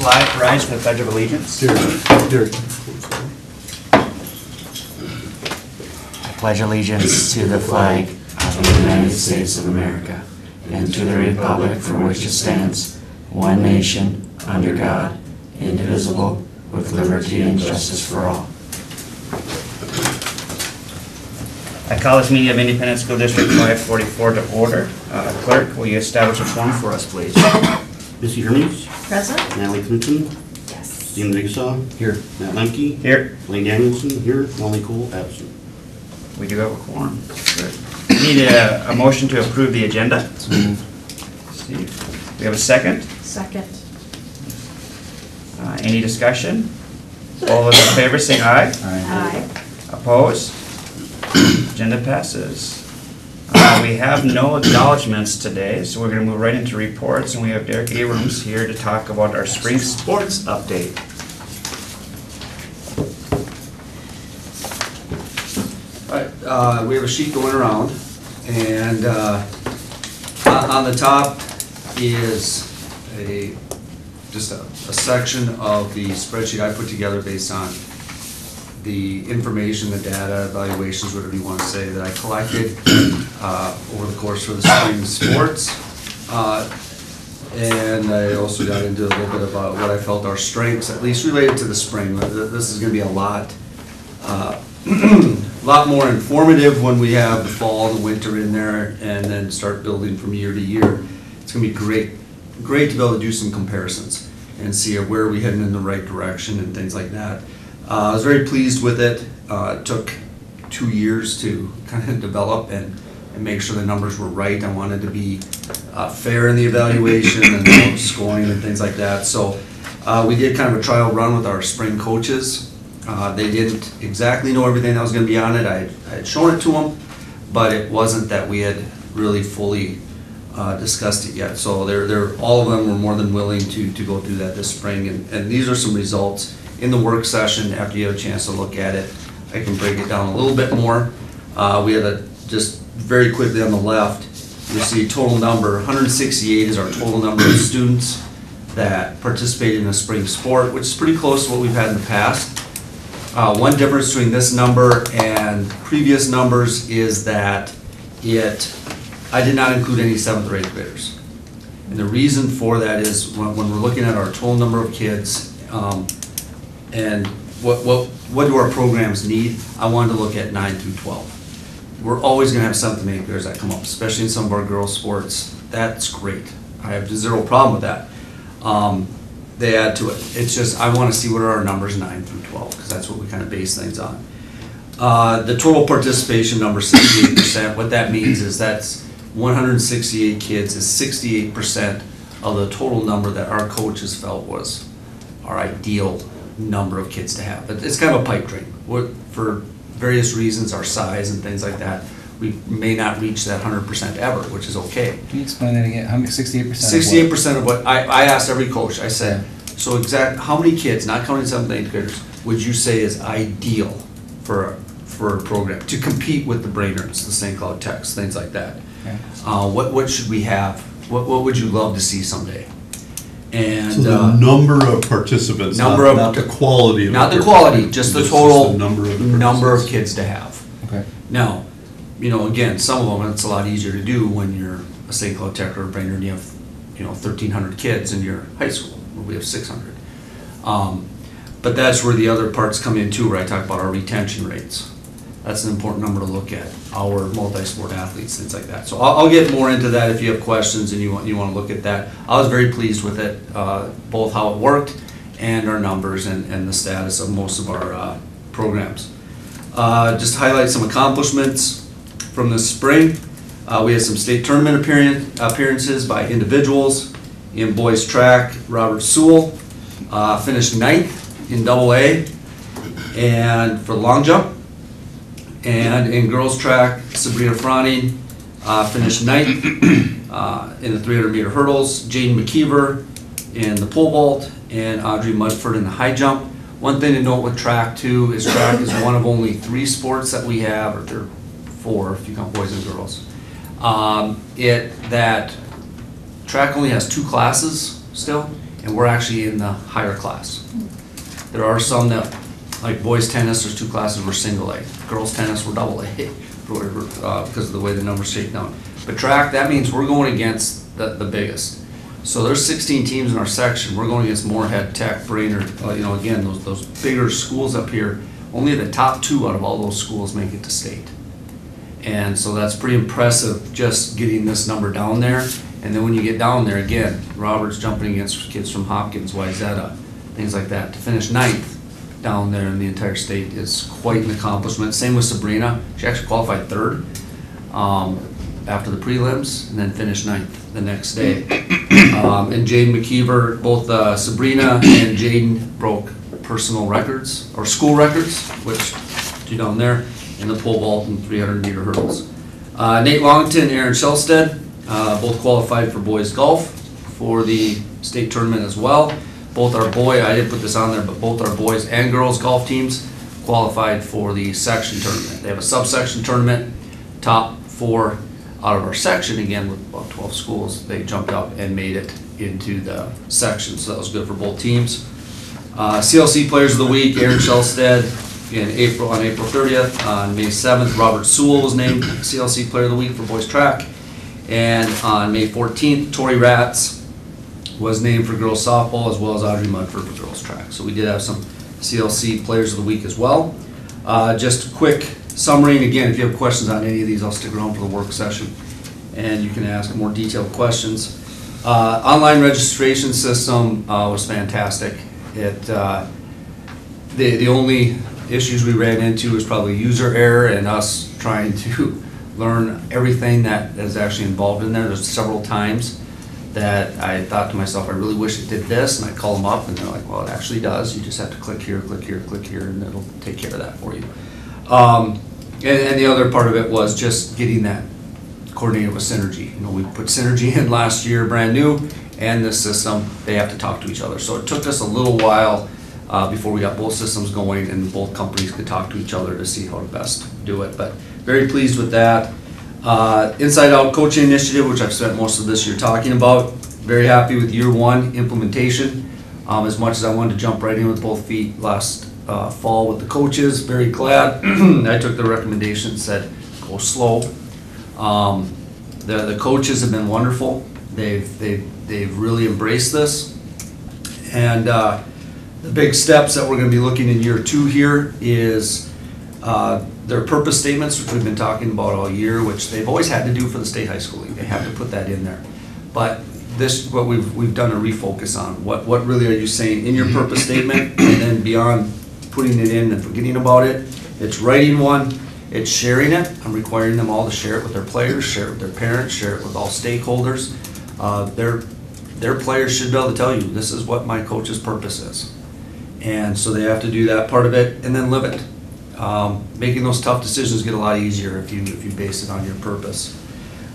li- rise for the Pledge of Allegiance? Derek, Derek. I pledge allegiance to the flag of the United States of America and to the republic for which it stands, one nation, under God, indivisible, with liberty and justice for all. I call this meeting of Independent School District 544 to order. Uh, Clerk, will you establish a form for us, please? Missy Hermes, Present? Natalie Knutson, Yes. Stephen Jigsaw, Here. Matt Lemke, Here. Blaine Danielson, here, Molly Cole, absent. We do have a quorum. Good. Need a, a motion to approve the agenda? Steve, we have a second? Second. Uh, Any discussion? All those in favor say aye. Aye. Opposed? Agenda passes. We have no acknowledgements today, so we're gonna move right into reports, and we have Derek Abrams here to talk about our spring sports update. All right, uh, we have a sheet going around, and uh, on on the top is a, just a a section of the spreadsheet I put together based on the information, the data, evaluations, whatever you want to say, that I collected uh, over the course of the spring sports. Uh, And I also got into a little bit about what I felt our strengths, at least related to the spring. This is going to be a lot uh, a lot more informative when we have the fall the winter in there and then start building from year to year. It's gonna be great, great to be able to do some comparisons and see where we heading in the right direction and things like that. Uh, I was very pleased with it. Uh, it took two years to kind of develop and, and make sure the numbers were right. I wanted to be uh, fair in the evaluation and scoring and things like that. So we did kind of a trial run with our spring coaches. They didn't exactly know everything that was gonna be on it, I I had shown it to them, but it wasn't that we had really fully uh, discussed it yet. So they're, they're, all of them were more than willing to, to go through that this spring, and, and these are some results in the work session, after you have a chance to look at it. I can break it down a little bit more. Uh, We had a, just very quickly on the left, you see total number, hundred and sixty-eight is our total number of students that participated in the spring sport, which is pretty close to what we've had in the past. Uh, One difference between this number and previous numbers is that it, I did not include any seventh or eighth graders. And the reason for that is when, when we're looking at our total number of kids, um, and what, what, what do our programs need, I wanted to look at nine through twelve. We're always gonna have seventh and eighth graders that come up, especially in some of our girls' sports. That's great. I have zero problem with that. Um, they add to it. It's just, I wanna see what are our numbers nine through twelve, because that's what we kind of base things on. Uh, the total participation number sixty-eight percent, what that means is that's one hundred and sixty-eight kids is sixty-eight percent of the total number that our coaches felt was our ideal number of kids to have. But it's kind of a pipe dream. What, for various reasons, our size and things like that, we may not reach that hundred percent ever, which is okay. Can you explain that again? How many, sixty-eight percent? Sixty-eight percent of what, I, I asked every coach, I said, so exact, how many kids, not counting seventh, and eighth graders, would you say is ideal for, a- for a program, to compete with the Brainerds, the St. Cloud Techs, things like that? Uh, what, what should we have? What, what would you love to see someday? So And, the uh, number of participants, not, Number of- not the quality of. not the quality, just the total number of the number of participants. kids to have. Okay. Now, you know, again, some of them, it's a lot easier to do when you're a St. Cloud Tech or a Brainerd, and you have, you know, thirteen hundred kids in your high school, where we have six hundred. Um, but that's where the other parts come in too, where I talk about our retention rates. That's an important number to look at, our multi-sport athletes, things like that. So I'll, I'll get more into that if you have questions and you want, you wanna look at that. I was very pleased with it, uh, both how it worked and our numbers and, and the status of most of our, uh, programs. Uh, just highlight some accomplishments from this spring. Uh, we had some state tournament appearance, appearances by individuals. In boys track, Robert Sewell, uh, finished ninth in double A. And for long jump. And in girls track, Sabrina Froning, uh, finished ninth, uh, in the three hundred meter hurdles. Jane McKeever in the pole vault and Audrey Mudford in the high jump. One thing to note with track too is track is one of only three sports that we have, or there four if you count boys and girls. Um, it, that track only has two classes still, and we're actually in the higher class. There are some that, like boys tennis, there's two classes, we're single A. Girls tennis, we're double A, whatever, uh, because of the way the numbers shake down. But track, that means we're going against the, the biggest. So there's sixteen teams in our section, we're going against Moorhead, Tech, Brainerd, uh, you know, again, those, those bigger schools up here. Only the top two out of all those schools make it to state. And so that's pretty impressive, just getting this number down there. And then when you get down there, again, Robert's jumping against kids from Hopkins, Wayzata, things like that. To finish ninth down there in the entire state is quite an accomplishment. Same with Sabrina, she actually qualified third um, after the prelims, and then finished ninth the next day. Um, And Jaden McKeever, both uh, Sabrina and Jaden broke personal records, or school records, which, do down there, in the pole vault and 300 meter hurdles. Uh, Nate Longton, and Aaron Shellstead, uh, both qualified for boys golf for the state tournament as well. Both our boy, I didn't put this on there, but both our boys and girls golf teams qualified for the section tournament. They have a subsection tournament, top four out of our section, again, with about 12 schools, they jumped up and made it into the section, so that was good for both teams. Uh, CLC Players of the Week, Aaron Shellstead in April, on April 30th. On May 7th, Robert Sewell was named CLC Player of the Week for boys track. And on May 14th, Tori Ratz was named for girls softball as well as Audrey Mudford for girls track. So we did have some CLC Players of the Week as well. Uh, Just a quick summary, and again, if you have questions on any of these, I'll stick around for the work session. And you can ask more detailed questions. Uh, Online registration system uh, was fantastic. It, uh, the, the only issues we ran into was probably user error and us trying to learn everything that is actually involved in there. There's several times that I thought to myself, I really wish it did this, and I call them up and they're like, well, it actually does. You just have to click here, click here, click here, and it'll take care of that for you. Um, and, and the other part of it was just getting that coordinated with Synergy. You know, we put Synergy in last year, brand new, and this system, they have to talk to each other. So it took us a little while uh, before we got both systems going and both companies could talk to each other to see how to best do it. But very pleased with that. Uh, Inside Out Coaching Initiative, which I've spent most of this year talking about. Very happy with year one implementation. Um, As much as I wanted to jump right in with both feet last uh, fall with the coaches, very glad. I took the recommendation, said, go slow. Um, The, the coaches have been wonderful. They've, they've, they've really embraced this. And uh, the big steps that we're gonna be looking in year two here is uh, their purpose statements, which we've been talking about all year, which they've always had to do for the state high school league. They have to put that in there. But this, what we've, we've done a refocus on. What, what really are you saying in your purpose statement? And then beyond putting it in and forgetting about it, it's writing one, it's sharing it. I'm requiring them all to share it with their players, share it with their parents, share it with all stakeholders. Uh, Their, their players should be able to tell you, this is what my coach's purpose is. And so they have to do that part of it and then live it. Um, Making those tough decisions get a lot easier if you, if you base it on your purpose.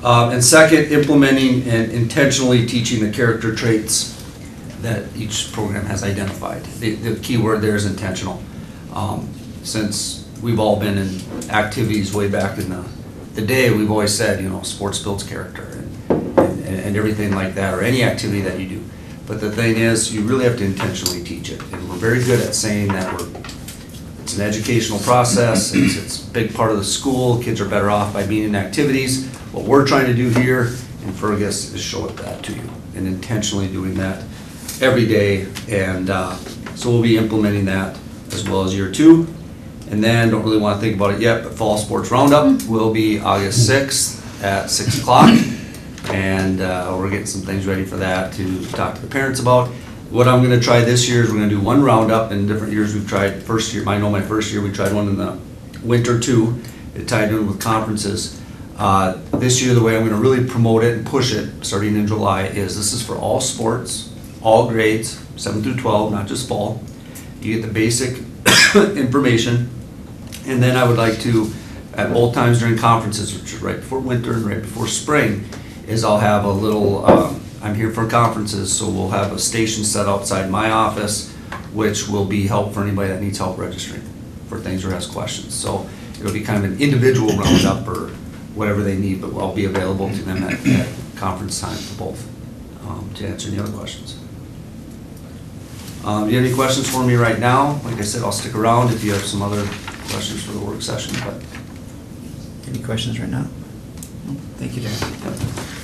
Um, And second, implementing and intentionally teaching the character traits that each program has identified. The, the key word there is intentional. Um, Since we've all been in activities way back in the, the day, we've always said, you know, sports builds character and, and, and everything like that, or any activity that you do. But the thing is, you really have to intentionally teach it, and we're very good at saying that we're, it's an educational process, it's, it's a big part of the school, kids are better off by being in activities. What we're trying to do here in Fergus is show that to you, and intentionally doing that every day, and, uh, so we'll be implementing that as well as year two. And then, don't really wanna think about it yet, but Fall Sports Roundup will be August sixth at six o'clock. And, uh, we're getting some things ready for that to talk to the parents about. What I'm gonna try this year is we're gonna do one roundup, in different years we've tried, first year, I know my first year, we tried one in the winter too. It tied in with conferences. Uh, this year, the way I'm gonna really promote it and push it, starting in July, is this is for all sports, all grades, seven through twelve, not just fall. You get the basic information, and then I would like to, at both times during conferences, which is right before winter and right before spring, is I'll have a little, um, I'm here for conferences, so we'll have a station set outside my office, which will be help for anybody that needs help registering for things or has questions. So it'll be kind of an individual roundup or whatever they need, but I'll be available to them at, at conference time for both, um, to answer any other questions. Um, Do you have any questions for me right now? Like I said, I'll stick around if you have some other questions for the work session, but Any questions right now? No? Thank you, Darren.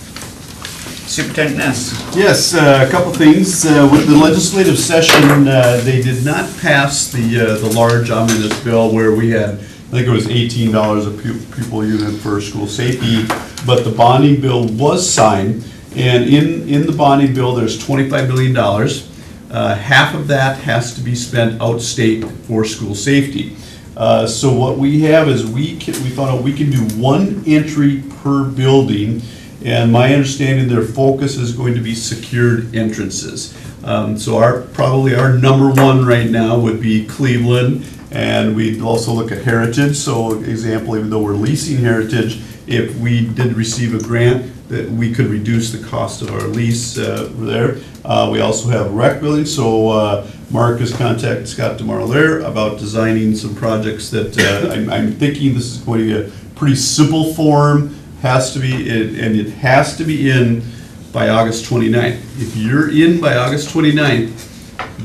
Superintendent Ness? Yes, uh, a couple things. Uh, With the legislative session, uh, they did not pass the, uh, the large omnibus bill where we had, I think it was eighteen dollars a pu- pupil unit for school safety, but the bonding bill was signed, and in, in the bonding bill, there's twenty-five million dollars. Uh, Half of that has to be spent outstate for school safety. Uh, So what we have is we can, we found out we can do one entry per building, and my understanding, their focus is going to be secured entrances. Um, So our, probably our number one right now would be Cleveland, and we'd also look at Heritage. So example, even though we're leasing Heritage, if we did receive a grant, that we could reduce the cost of our lease uh, there. Uh, We also have rec building, so uh, Mark has contacted Scott Demar about designing some projects that uh, I'm I'm thinking this is going to be a pretty simple form, has to be, in- and it has to be in by August 29th. If you're in by August 29th,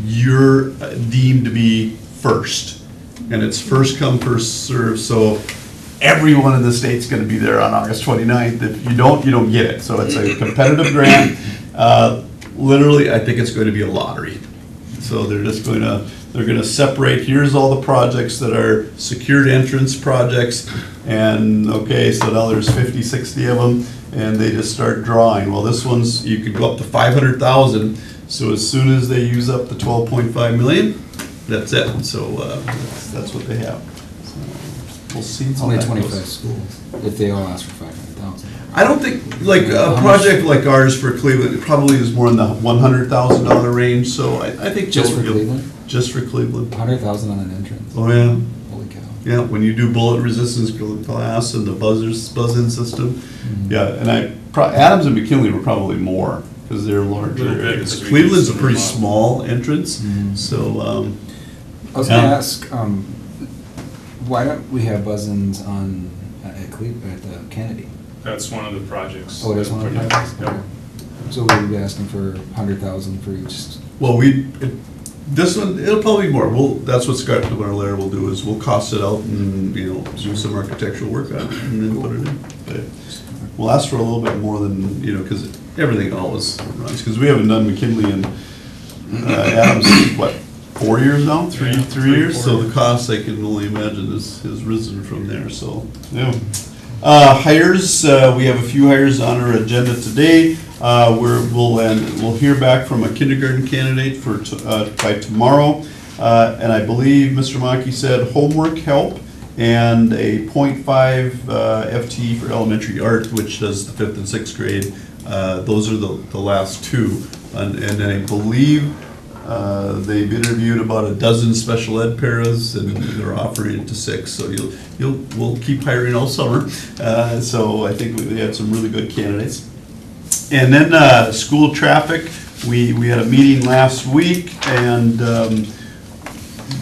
you're deemed to be first. And it's first come, first served, so everyone in the state's gonna be there on August 29th. If you don't, you don't get it. So it's a competitive grant. Uh, Literally, I think it's going to be a lottery. So they're just going to, they're going to separate, here's all the projects that are secured entrance projects. And, okay, so now there's 50, 60 of them, and they just start drawing. Well, this one's, you could go up to 500,000. So as soon as they use up the 12.5 million, that's it. So uh, that's that's what they have. So We'll see. It's how only that twenty-five goes. schools, if they all ask for five hundred thousand. I don't think, like, a How project like ours for Cleveland, it probably is more in the one hundred thousand dollar range, so I, I think. Just for Cleveland? Just for Cleveland. hundred thousand on an entrance, Oh, yeah, holy cow. yeah, when you do bullet resistance glass and the buzzers, buzz-in system, Mhm. yeah, and I, pro- Adams and McKinley were probably more, because they're larger Little bit, areas. because we Cleveland's a pretty them small entrance, Mhm. so, um, I was gonna ask, um, why don't we have buzz-ins on, uh, at Cle, at uh, Kennedy? That's one of the projects. Oh, that's one of the projects? Yep. Okay. So we'd be asking for hundred thousand for each, Well, we, it- this one, it'll probably be more, we'll, that's what Scott DeMarlera will do, is we'll cost it out and, you know, do some architectural work on it and then put it in. But We'll ask for a little bit more than, you know, because everything always runs, because we haven't done McKinley and uh, Adams, what, four years now, three, Yeah, three three, years? So the cost, I can only imagine, is, has risen from there, so, yeah. Uh, hires, uh, we have a few hires on our agenda today. Uh, we're, we'll, and we'll hear back from a kindergarten candidate for, uh, by tomorrow. Uh, and I believe Mr. Mackey said homework help and a .5 uh, FTE for elementary art, which does the fifth and sixth grade. Those are the, the last two. And, and I believe, uh, they've interviewed about a dozen special ed paras and they're offering it to six, so you'll, you'll, we'll keep hiring all summer. Uh, so I think we had some really good candidates. And then, uh, school traffic, we, we had a meeting last week and, um,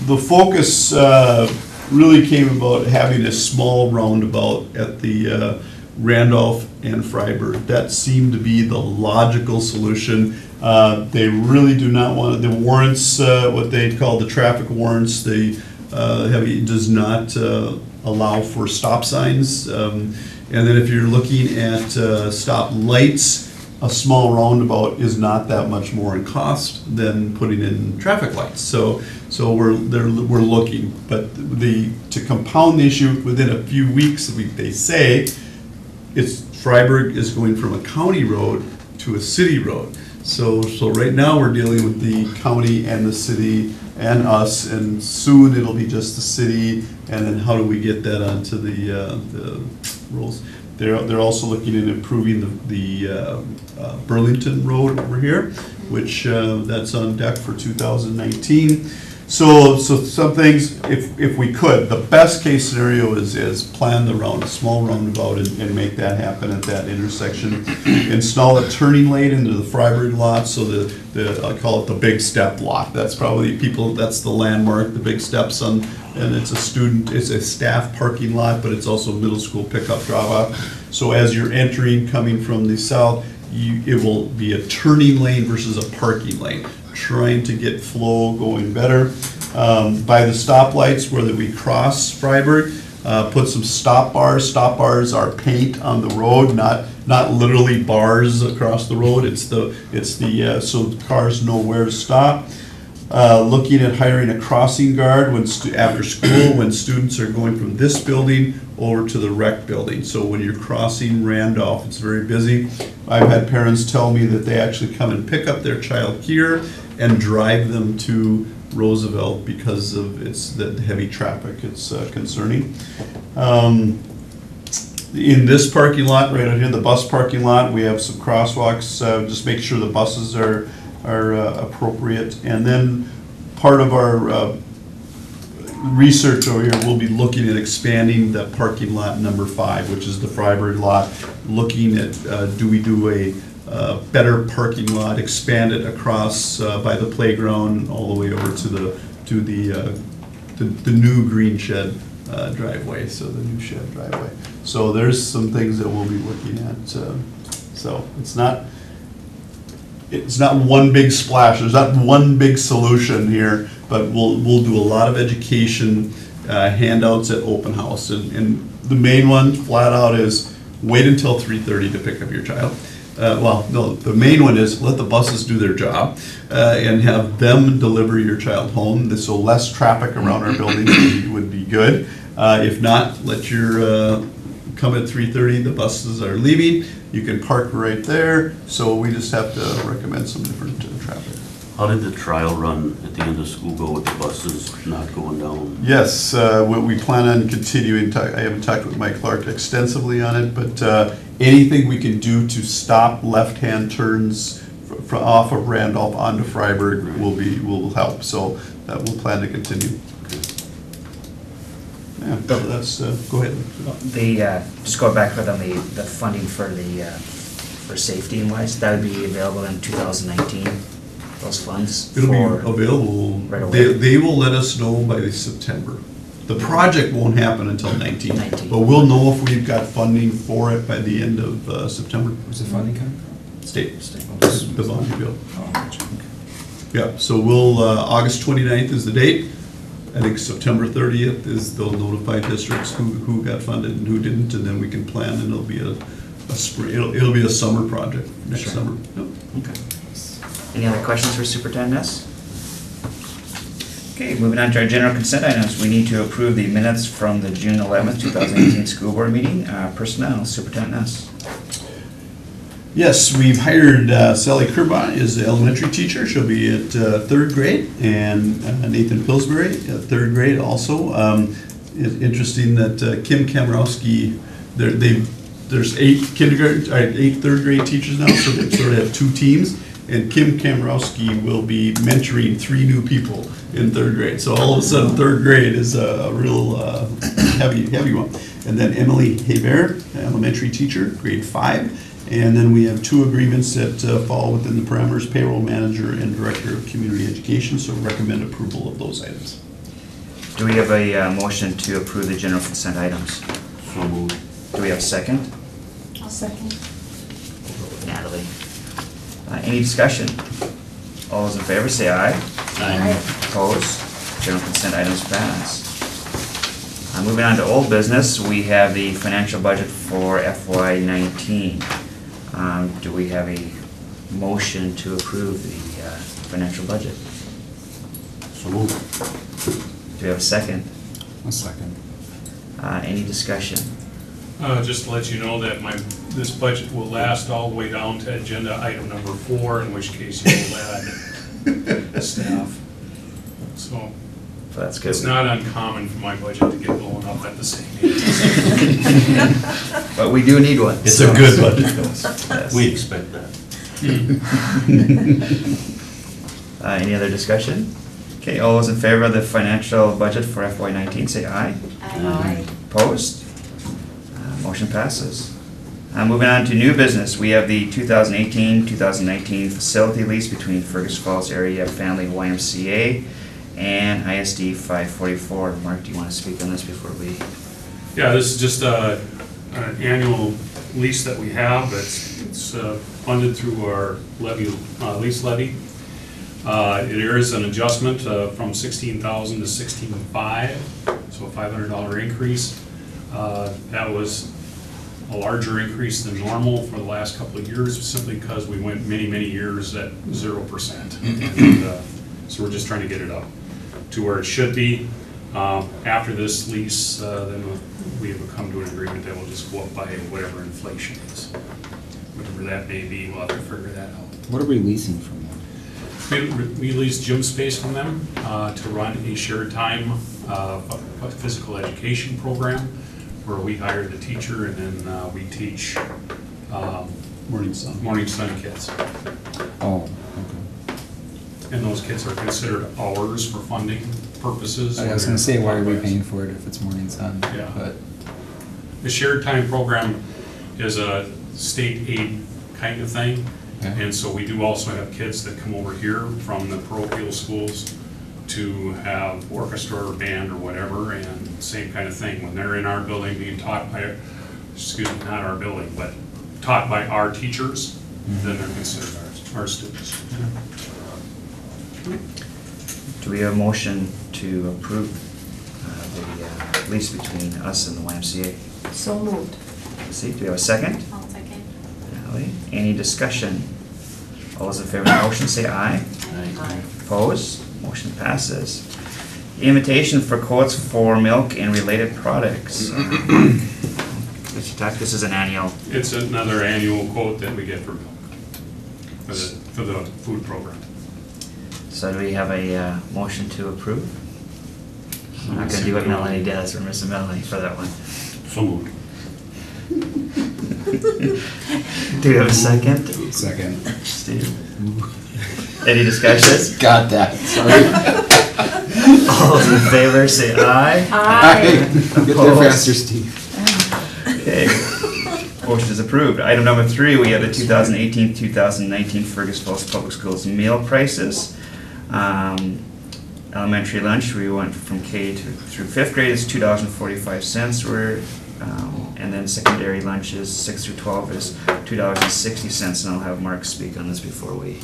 the focus uh, really came about having a small roundabout at the uh, Randolph and Friberg. That seemed to be the logical solution. Uh, They really do not want, the warrants, uh, what they call the traffic warrants, the uh, heavy, does not uh, allow for stop signs. Um, And then if you're looking at uh, stop lights, a small roundabout is not that much more in cost than putting in traffic lights. So, so we're, we're looking, but the, to compound the issue, within a few weeks, we, they say, it's, Friberg is going from a county road to a city road. So, so right now, we're dealing with the county and the city and us, and soon it'll be just the city, and then how do we get that onto the, uh, the rules? They're, they're also looking at improving the, the uh, uh, Burlington Road over here, which, uh, that's on deck for two thousand nineteen. So, so some things, if, if we could, the best case scenario is, is plan the round, a small roundabout and, and make that happen at that intersection. Install a turning lane into the Friberg lot, so the, the, I call it the big step lot. That's probably people, that's the landmark, the big steps on, and it's a student, it's a staff parking lot, but it's also middle school pickup drop off. So as you're entering, coming from the south, you, it will be a turning lane versus a parking lane. Trying to get flow going better. Um, By the stoplights where we cross Friberg, uh, put some stop bars. Stop bars are paint on the road, not, not literally bars across the road. It's the, it's the, uh, so cars know where to stop. Uh, Looking at hiring a crossing guard when, after school, when students are going from this building over to the rec building. So when you're crossing Randolph, it's very busy. I've had parents tell me that they actually come and pick up their child here and drive them to Roosevelt because of its, the heavy traffic, it's uh, concerning. Um, in this parking lot, right out here, the bus parking lot, we have some crosswalks, uh, just make sure the buses are, are uh, appropriate. And then part of our, uh, research over here, we'll be looking at expanding the parking lot number five, which is the Friberg lot. Looking at, uh, do we do a, better parking lot, expand it across, uh, by the playground, all the way over to the, to the, uh, the, the new green shed uh, driveway, so the new shed driveway. So there's some things that we'll be looking at, uh, so it's not, it's not one big splash, there's not one big solution here, but we'll, we'll do a lot of education, uh, handouts at open house. And, and the main one, flat out, is wait until three thirty to pick up your child. Uh, well, no, the main one is let the buses do their job, uh, and have them deliver your child home, This so less traffic around our buildings would be- would be good. Uh, if not, let your, uh, come at three thirty, the buses are leaving, you can park right there, so we just have to recommend some different uh, traffic. How did the trial run at the end of school go with the buses not going down? Yes, uh, we we plan on continuing, to- I haven't talked with Mike Clark extensively on it, but uh, anything we can do to stop left-hand turns fr- fr- off of Randolph onto Friberg will be, will help, so that will plan to continue. Yeah, so that's, uh, go ahead. The, uh, just going back on the, the funding for the, uh, for safety and wise, that would be available in 2019, those funds? It'll be for- available, Right away. they, they will let us know by September. The project won't happen until nineteen, 19. but we'll know if we've got funding for it by the end of uh, September. Where's the funding coming from? State, State. the bond bill. Oh, gotcha. Yeah, so we'll, uh, August 29th is the date. I think September thirtieth is they'll notify districts who, who got funded and who didn't, and then we can plan, and it'll be a, a spring, it'll, it'll be a summer project next Sure. summer. Yep. Okay. Any other questions for Superintendent Ness? Okay, moving on to our general consent items, we need to approve the minutes from the June eleventh, two thousand eighteen school board meeting. Uh, Personnel, Superintendent Ness. Yes, we've hired uh, Sally Kerbach as the elementary teacher. She'll be at uh, third grade, and uh, Nathan Pillsbury at third grade also. Um, It's interesting that uh, Kim Kamrowski, there's eight kindergarten, uh, eight third grade teachers now, so they sort of have two teams. And Kim Kamrowski will be mentoring three new people in third grade. So all of a sudden, third grade is a real uh, heavy, heavy one. And then Emily Hebert, elementary teacher, grade five. And then we have two agreements that uh, fall within the parameters, payroll manager and director of community education, so recommend approval of those items. Do we have a uh, motion to approve the general consent items? So moved. Do we have a second? I'll second. Natalie. Uh, Any discussion? All those in favor say aye. Aye. Opposed? General consent items pass. Uh, Moving on to old business, we have the financial budget for FY nineteen. Um, Do we have a motion to approve the uh, financial budget? So moved. Do we have a second? A second. Uh, Any discussion? Uh, just to let you know that my, this budget will last all the way down to agenda item number four, in which case you will add staff. So So that's good. it's not uncommon for my budget to get blown up at the same time. But we do need one. It's a good budget. Yes. We expect that. Uh, Any other discussion? Okay, all those in favor of the financial budget for FY nineteen, say aye. Aye. Opposed? Uh, Motion passes. Uh, Moving on to new business, we have the 2018-2019 facility lease between Fergus Falls Area Family YMCA and ISD 544. Mark, do you want to speak on this before we? Yeah, this is just a, an annual lease that we have, it's, it's uh, funded through our levy, uh, lease levy. Uh, There is an adjustment uh, from 16,000 to 16,500, so a $500 increase. Uh, That was a larger increase than normal for the last couple of years, simply because we went many, many years at 0%. And, uh, So we're just trying to get it up to where it should be. Um, After this lease, uh, then we have come to an agreement that will just go up by whatever inflation is. Whatever that may be, we'll have to figure that out. What are we leasing from them? We we lease gym space from them uh, to run a shared time uh, a- a physical education program where we hire the teacher and then uh, we teach um, Morning sun. Morning Sun kids. Oh, okay. And those kids are considered ours for funding purposes. I was gonna say, why are we paying for it if it's morning sun? Yeah. But, The shared time program is a state aid kind of thing. Okay. And so we do also have kids that come over here from the parochial schools to have orchestra or band or whatever, and same kind of thing. When they're in our building being taught by, excuse me, not our building, but taught by our teachers, then they're considered our, our students. Do we have a motion to approve uh, the uh, lease between us and the YMCA? So moved. See, do we have a second? I'll second. Ally, Any discussion? All those in favor of the motion, say aye. Aye. Opposed? Motion passes. Invitation for quotes for milk and related products. Mr. Tuck, this is an annual. It's another annual quote that we get for milk, for the, for the food program. So do we have a uh, motion to approve? I'm not gonna do what Melanie does, or Mrs. Melanie for that one. So moved. Do we have a second? second. Steve? Any discussion? Got that, sorry. All those in favor, say aye. Aye. Get there faster, Steve. Okay. Motion is approved. Item number three, we have the 2018-2019 Fergus Falls Public Schools meal prices. Um, Elementary lunch, we went from K to, through fifth grade, it's two dollars and forty-five cents, we're, um, and then secondary lunches, six through twelve is two dollars and sixty cents, and I'll have Mark speak on this before we.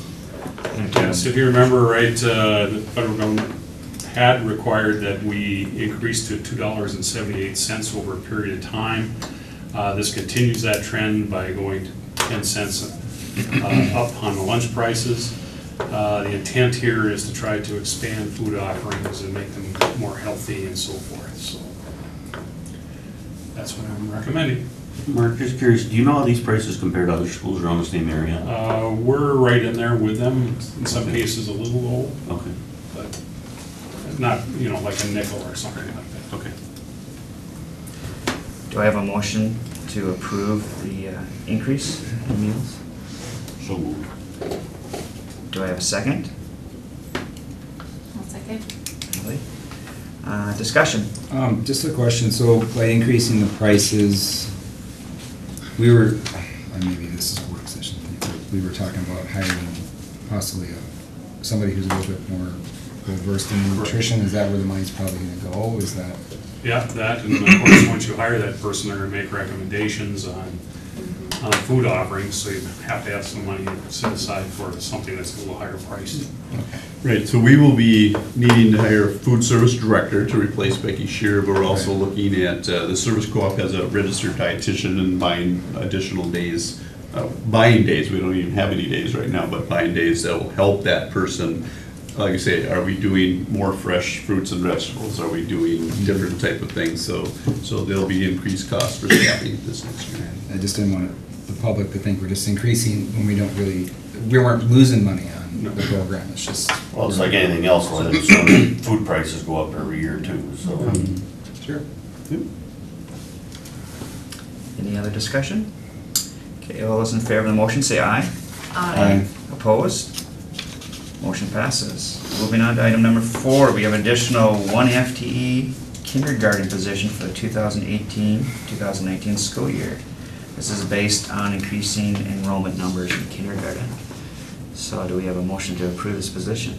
Yes, if you remember right, uh, the federal government had required that we increase to two dollars and seventy-eight cents over a period of time. Uh, This continues that trend by going to ten cents uh, up on the lunch prices. Uh, The intent here is to try to expand food offerings and make them more healthy and so forth, so that's what I'm recommending. Mark, just curious, do you know how these prices compare to other schools around the same area? Uh, We're right in there with them, in some cases a little low, Okay, but not, you know, like a nickel or something like that. okay. Do I have a motion to approve the uh, increase in meals? So moved. Do I have a second? I'll second. Ally? Uh, Discussion. Um, just a question, so by increasing the prices, we were, or maybe this is a work session, we were talking about hiring possibly a, somebody who's a little bit more well-versed in nutrition, is that where the money's probably gonna go, is that? Yeah, that, and of course, once you hire that person, they're gonna make recommendations on, on food offerings, so you have to have some money set aside for something that's a little higher priced. Right, so we will be needing to hire a food service director to replace Becky Shear, but we're also looking at, uh, the service co-op has a registered dietitian and buying additional days, uh, buying days, we don't even have any days right now, but buying days that will help that person. Like I say, are we doing more fresh fruits and vegetables? Are we doing different type of things? So, so there'll be increased costs for staffing this next year. I just didn't want the public to think we're just increasing when we don't really, we weren't losing money on the program, it's just. Well, it's like anything else, whether it's, um, food prices go up every year too, so. Sure. Any other discussion? Okay, all those in favor of the motion, say aye. Aye. Opposed? Motion passes. Moving on to item number four, we have additional one FTE kindergarten position for the 2018-2019 school year. This is based on increasing enrollment numbers in kindergarten. So do we have a motion to approve this position?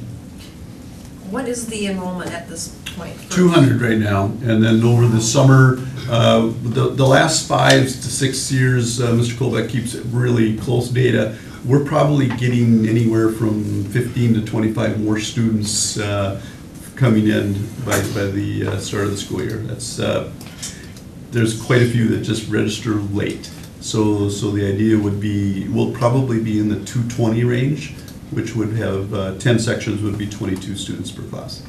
What is the enrollment at this point? Two hundred right now, and then over the summer, uh, the, the last five to six years, uh, Mr. Colbeck keeps really close data. we're probably getting anywhere from fifteen to twenty-five more students, uh, coming in by, by the uh, start of the school year. That's, uh, there's quite a few that just register late. So, so the idea would be, we'll probably be in the two twenty range, which would have, uh, ten sections would be twenty-two students per class.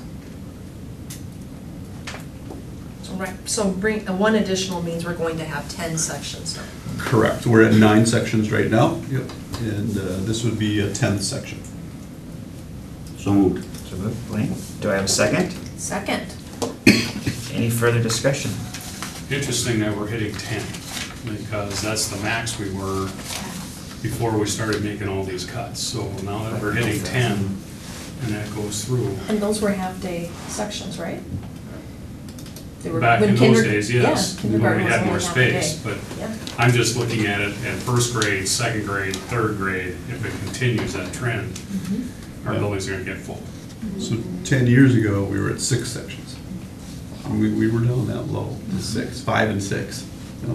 So, right, so bring, uh, one additional means we're going to have ten sections. Correct. We're at nine sections right now. Yep. And, uh, this would be a tenth section. So moved. So moved. Blaine, do I have a second? Second. Any further discussion? Interesting that we're hitting ten, because that's the max we were before we started making all these cuts. So now that we're hitting ten, and that goes through, And those were half-day sections, right? They were- back when in those kinder- days, yeah, yes, when we kindergarten was had more half a day. space, but Yeah. I'm just looking at it at first grade, second grade, third grade, if it continues that trend, Mm-hmm. our Yeah. buildings are gonna get full. So ten years ago, we were at six sections. And We, we were down that low, to six, five and six. you know?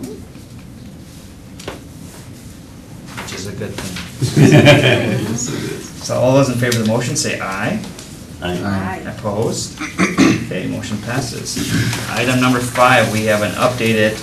Which is a good thing. Yes, it is. So all those in favor of the motion, say aye. Aye. Opposed? Okay, motion passes. Item number five, we have an updated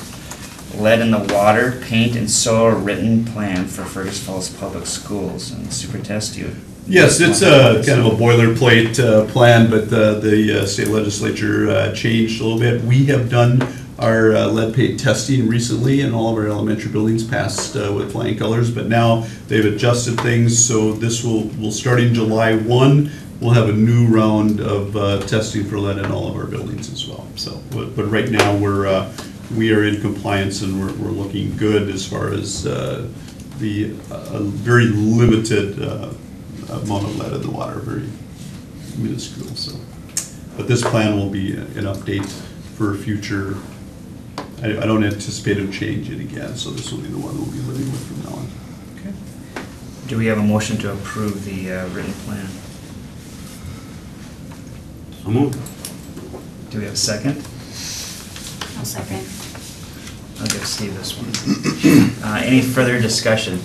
lead in the water, paint and soil written plan for Fergus Falls Public Schools. And Superintendent, you. Yes, it's a kind of a boilerplate uh, plan, but uh, the uh, state legislature uh, changed a little bit. We have done our uh, lead paint testing recently, and all of our elementary buildings passed uh, with flying colors, but now they've adjusted things, so this will, will, starting July 1, we'll have a new round of uh, testing for lead in all of our buildings as well. So, but but right now, we're, uh, we are in compliance and we're, we're looking good as far as uh, the, uh, very limited amount of lead in the water, very minuscule, so. But this plan will be an update for future, I, I don't anticipate them changing again, so this will be the one we'll be living with from now on. Okay. Do we have a motion to approve the uh, written plan? So moved. Do we have a second? I'll second. I'll give Steve this one. Uh, Any further discussion?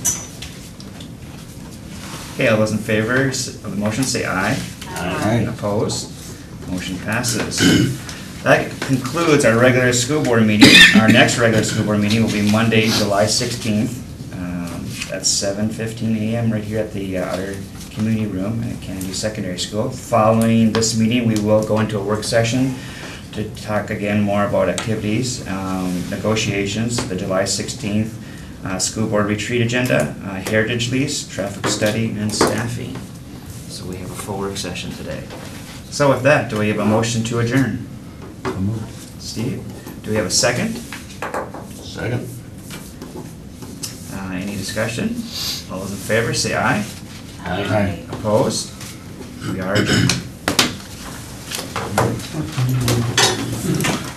Okay, all those in favor of the motion, say aye. Aye. Opposed? Motion passes. That concludes our regular school board meeting. Our next regular school board meeting will be Monday, July 16th. um, At 7:15 a.m. right here at the uh, Otter Community Room at Kennedy Secondary School. Following this meeting, we will go into a work session to talk again more about activities, um, negotiations, the July 16th uh, school board retreat agenda, uh, heritage lease, traffic study, and staffing. So we have a full work session today. So with that, do we have a motion to adjourn? Steve, do we have a second? Second. Uh, Any discussion? All those in favor, say aye. Aye. Opposed? We are adjourned.